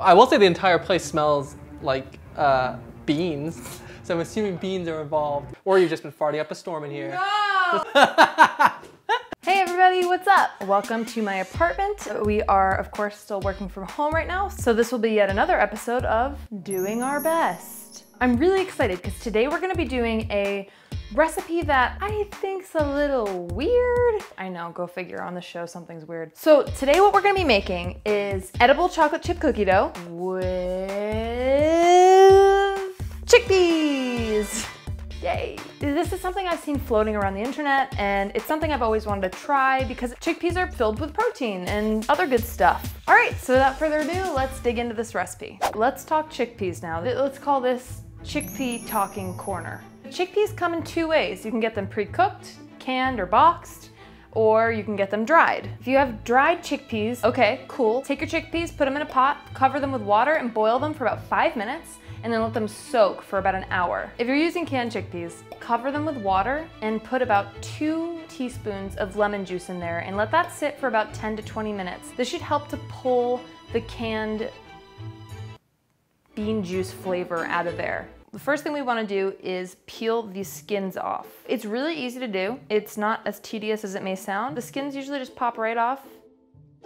I will say the entire place smells like uh, beans. So I'm assuming beans are involved. Or you've just been farting up a storm in here. Hey everybody, what's up? Welcome to my apartment. We are, of course, still working from home right now, so this will be yet another episode of Doing Our Best. I'm really excited because today we're gonna be doing a recipe that I think's a little weird. I know, go figure on the show something's weird. So today what we're gonna be making is edible chocolate chip cookie dough with chickpeas. Yay. This is something I've seen floating around the internet and it's something I've always wanted to try because chickpeas are filled with protein and other good stuff. All right, so without further ado, let's dig into this recipe. Let's talk chickpeas now. Let's call this chickpea talking corner. Chickpeas come in two ways. You can get them pre-cooked, canned, or boxed or you can get them dried. If you have dried chickpeas, okay, cool. Take your chickpeas, put them in a pot, cover them with water, and boil them for about five minutes and then let them soak for about an hour. If you're using canned chickpeas, cover them with water and put about two teaspoons of lemon juice in there and let that sit for about 10 to 20 minutes. This should help to pull the canned bean juice flavor out of there. The first thing we wanna do is peel the skins off. It's really easy to do. It's not as tedious as it may sound. The skins usually just pop right off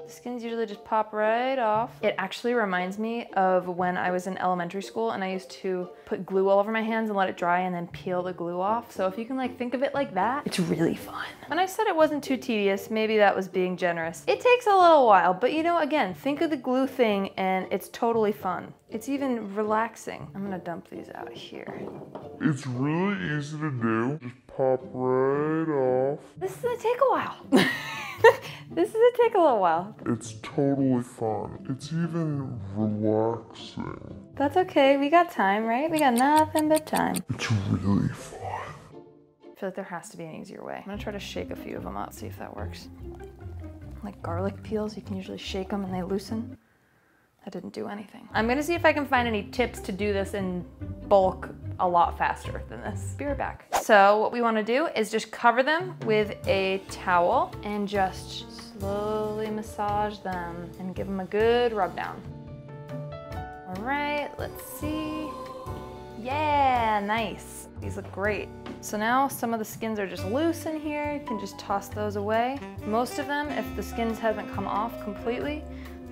the skins usually just pop right off. It actually reminds me of when I was in elementary school and I used to put glue all over my hands and let it dry and then peel the glue off. So if you can like think of it like that, it's really fun. When I said it wasn't too tedious, maybe that was being generous. It takes a little while, but you know, again, think of the glue thing and it's totally fun. It's even relaxing. I'm gonna dump these out here. It's really easy to do. Just pop right off. This is gonna take a while. this is gonna take a little while. It's totally fun. It's even relaxing. That's okay. We got time, right? We got nothing but time. It's really fun. I feel like there has to be an easier way. I'm gonna try to shake a few of them up, see if that works. Like garlic peels, you can usually shake them and they loosen. That didn't do anything. I'm gonna see if I can find any tips to do this in bulk a lot faster than this. Be right back. So what we wanna do is just cover them with a towel and just slowly massage them and give them a good rub down. All right, let's see. Yeah, nice. These look great. So now some of the skins are just loose in here. You can just toss those away. Most of them, if the skins haven't come off completely,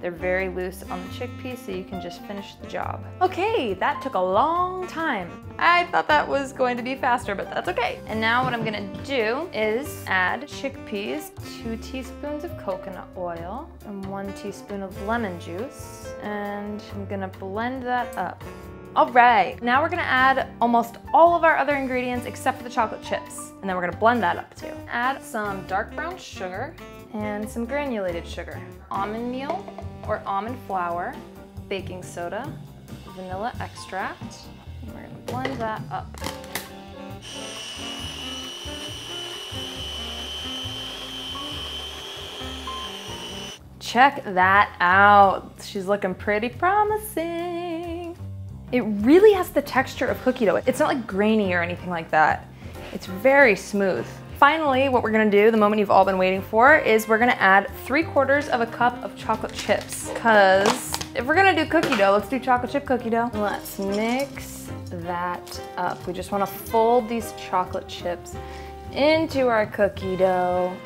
they're very loose on the chickpea, so you can just finish the job. Okay, that took a long time. I thought that was going to be faster, but that's okay. And now what I'm gonna do is add chickpeas, two teaspoons of coconut oil, and one teaspoon of lemon juice, and I'm gonna blend that up. All right, now we're gonna add almost all of our other ingredients except for the chocolate chips. And then we're gonna blend that up too. Add some dark brown sugar and some granulated sugar, almond meal, or almond flour, baking soda, vanilla extract. And we're gonna blend that up. Check that out. She's looking pretty promising. It really has the texture of cookie dough. It's not like grainy or anything like that. It's very smooth. Finally, what we're gonna do, the moment you've all been waiting for, is we're gonna add three quarters of a cup of chocolate chips. Cause if we're gonna do cookie dough, let's do chocolate chip cookie dough. Let's mix that up. We just wanna fold these chocolate chips into our cookie dough.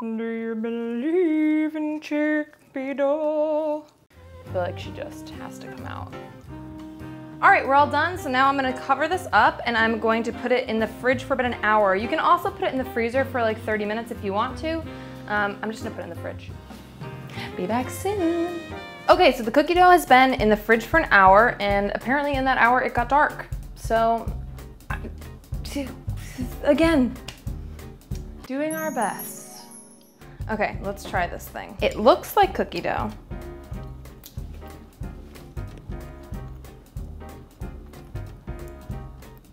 Do you believe in chickpea dough? I feel like she just has to come out. All right, we're all done. So now I'm gonna cover this up and I'm going to put it in the fridge for about an hour. You can also put it in the freezer for like 30 minutes if you want to. Um, I'm just gonna put it in the fridge. Be back soon. Okay, so the cookie dough has been in the fridge for an hour and apparently in that hour it got dark. So, again, doing our best. Okay, let's try this thing. It looks like cookie dough.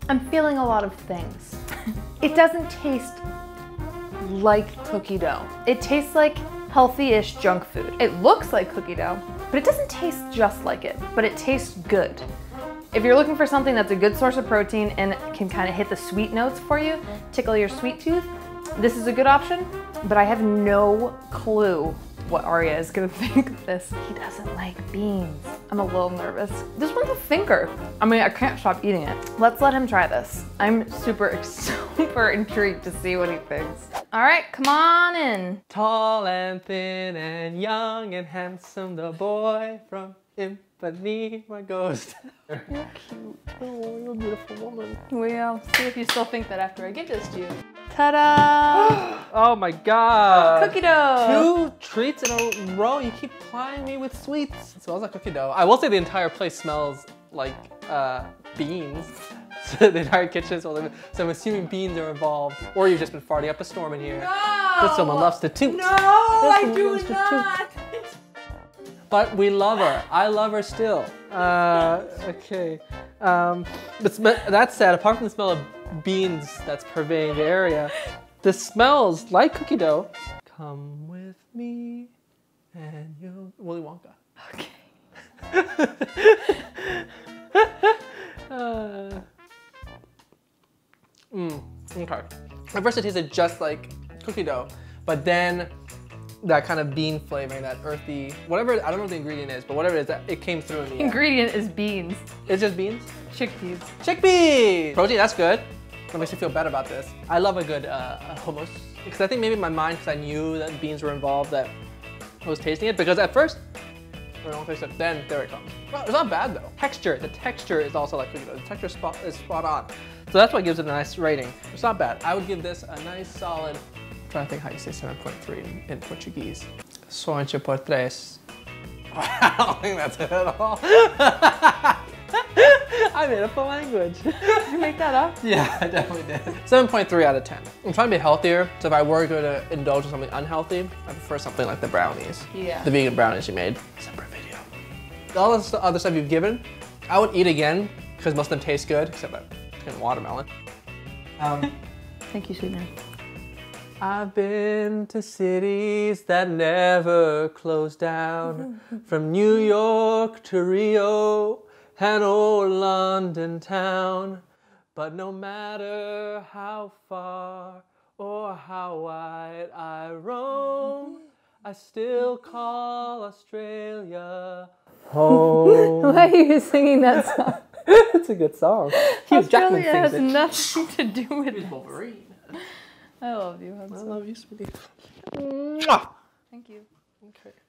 I'm feeling a lot of things. it doesn't taste like cookie dough. It tastes like healthy-ish junk food. It looks like cookie dough, but it doesn't taste just like it, but it tastes good. If you're looking for something that's a good source of protein and can kind of hit the sweet notes for you, tickle your sweet tooth, this is a good option, but I have no clue what Aria is gonna think of this. He doesn't like beans. I'm a little nervous. This one's a thinker. I mean, I can't stop eating it. Let's let him try this. I'm super, super intrigued to see what he thinks. All right, come on in. Tall and thin and young and handsome, the boy from Ipanema goes. You're cute. Oh, you're a beautiful woman. We'll see if you still think that after I give this to you. Ta-da! Oh my god. Cookie dough! Two treats in a row. You keep plying me with sweets. It smells like cookie dough. I will say the entire place smells like uh, beans. So the entire kitchen smells like So I'm assuming beans are involved. Or you've just been farting up a storm in here. No! This woman loves to toot. No, I do loves to toot. not! But we love her. I love her still. Uh, okay. Um, but sm- that said, apart from the smell of beans that's pervading the area, the smells like cookie dough. Come with me, and you'll Willy Wonka. Okay. Uh, mm, okay. At first it tasted just like cookie dough, but then that kind of bean flavoring, that earthy, whatever, I don't know what the ingredient is, but whatever it is, that it came through in the end. Ingredient is beans. It's just beans? Chickpeas. Chickpeas! Protein, that's good. That makes me feel better about this. I love a good uh, hummus. Because I think maybe in my mind, because I knew that beans were involved, that I was tasting it. Because at first, I don't taste it. Then there it comes. Well, it's not bad though. Texture, the texture is also like. The texture spot is spot on. So that's what gives it a nice rating. It's not bad. I would give this a nice solid. I'm trying to think how you say 7.3 in, in Portuguese. Sointe por tres. I don't think that's it at all. I made up a language. Did you make that up? Yeah, I definitely did. 7.3 out of 10. I'm trying to be healthier, so if I were going to indulge in something unhealthy, I prefer something like the brownies. Yeah. The vegan brownies you made. Separate video. All the other stuff you've given, I would eat again, because most of them taste good, except that fucking watermelon. Um, Thank you, sweet man. I've been to cities that never close down, from New York to Rio and old London town. But no matter how far or how wide I roam, I still call Australia home. Why are you singing that song? it's a good song. Hugh Australia has nothing to do with it. Wolverine. I love you, I love you, sweetie. Mwah. Thank you. Okay.